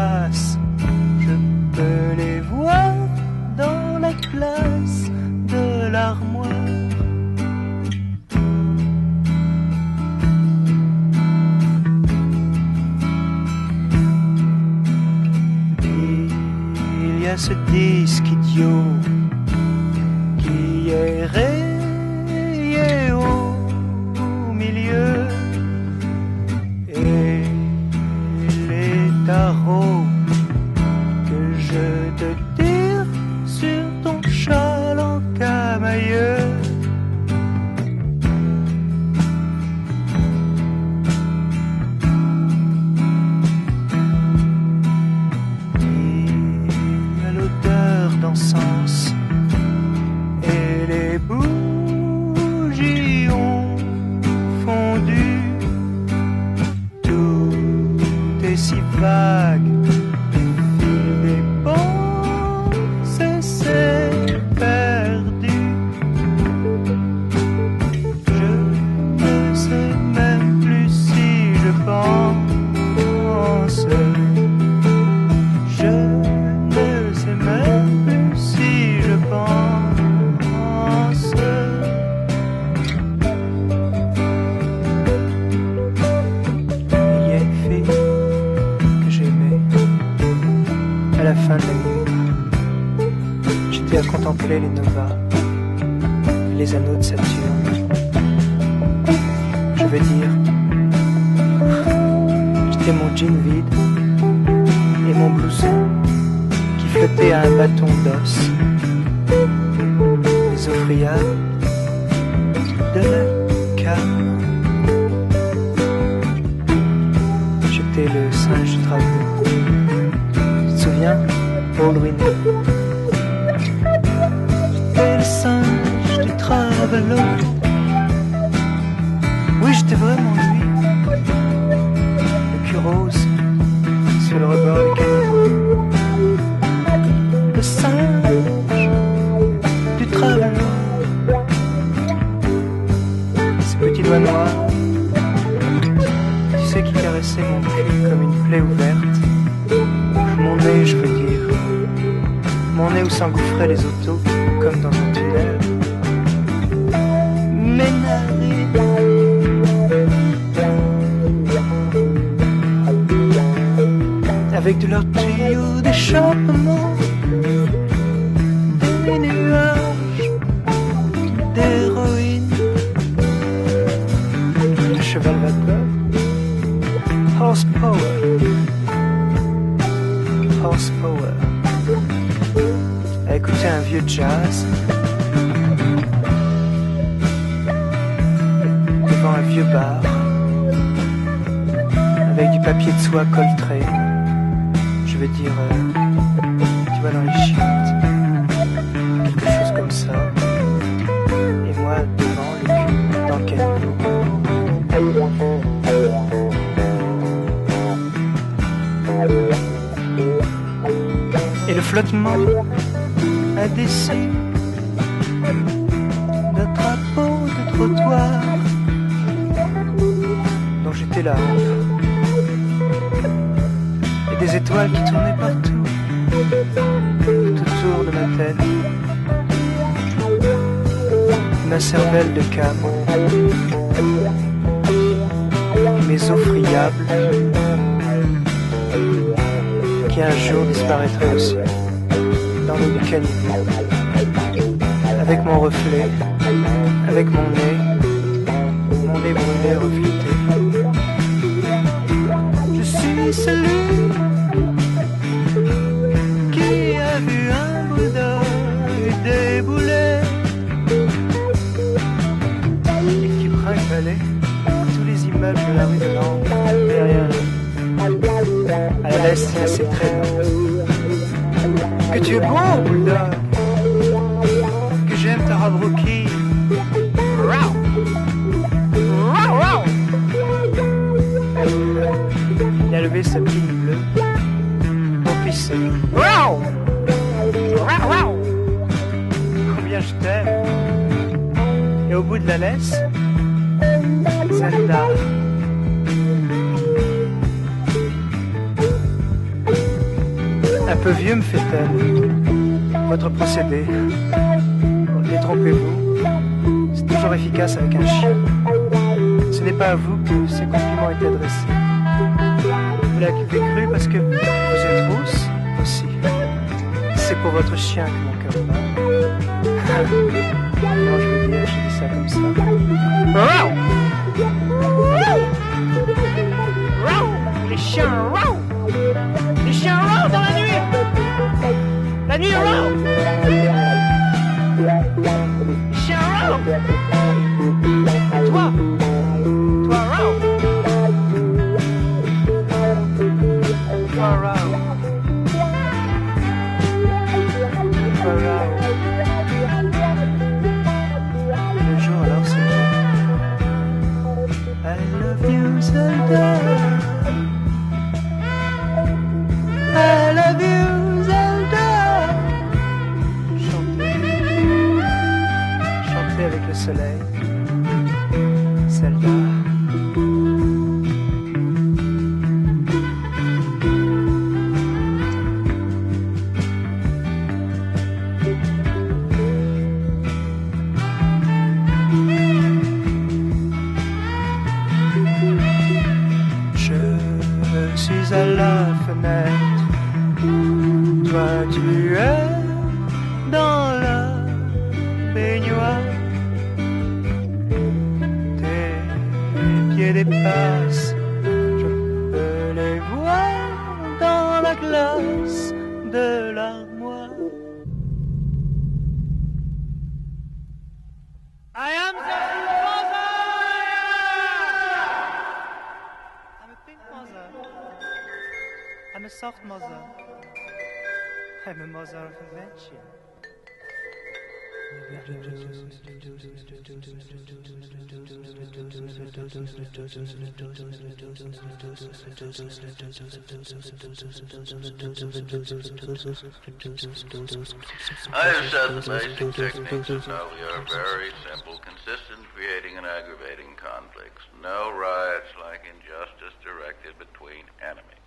Je peux les voir dans la glace de l'armoire. Il y a ce disque idiot qui est rayé au milieu et les tarots. Si vague, Contempler les novas, les anneaux de Saturne. Je veux dire, j'étais mon jean vide et mon blouson qui flottait à un bâton d'os. Les offriables de la. J'étais le singe du travaux. Tu te souviens Baldwin. J'étais travaux. Oui, j'étais vraiment lui. Le cul rose sur le rebord du canot. Le singe du travaux. Ses petits doigts noirs tu sais qui caressait mon cul comme une plaie ouverte. Mon nez, je veux dire. Mon nez où s'engouffraient les autos comme dans un tunnel. Avec de leurs tuyaux d'échappement. Des nuages d'héroïne. Le cheval vapeur horsepower. Horsepower. À écouter un vieux jazz. Un vieux bar. Avec du papier de soie coltré. Je veux dire, euh, tu vois, dans les chiottes. Quelque chose comme ça. Et moi, devant le cul, dans le caniveau. Et le flottement a dessus d'un drapeau de trottoir Et des étoiles qui tournaient partout, tout autour de ma tête. Ma cervelle de cam, mes eaux friables qui un jour disparaîtrait aussi dans du caniveau. Avec mon reflet, avec mon nez, mon nez brûlé reflété. Suis celui qui a vu un Bouddha débouler et qui brinque tous les immeubles de la rue de Nantes derrière lui. À laisse, il ses traîneaux. Que tu es Bulldog. Que au bout de la laisse, Zelda. Un peu vieux, me fait-elle. Votre procédé. Détrompez-vous. C'est toujours efficace avec un chien. Ce n'est pas à vous que ces compliments étaient adressés. Vous l'avez cru parce que vous êtes rousse aussi. pour votre chien que mon cœur bat. ça comme ça. Les chiens, Les chiens, dans la nuit La nuit, Les chiens, Toi le soleil. Soldat. I have said the basic techniques of Novi are very simple, consistent, creating and aggravating conflicts. No riots like injustice directed between enemies.